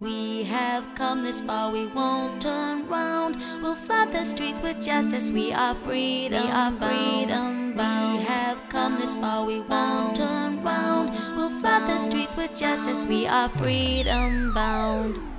We have come this far, we won't turn round. We'll flood the streets with justice. We are freedom, we are freedom bound. We have come this far, we won't turn round. We'll flood the streets with justice. We are freedom bound.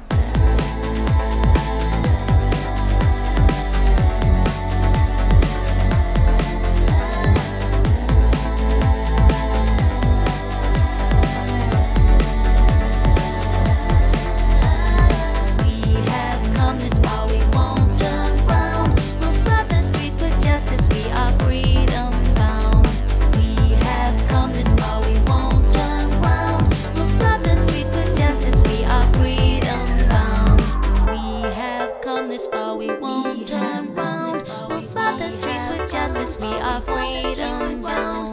Far, we won't turn round. We'll flood the streets with justice. We are freedom bound.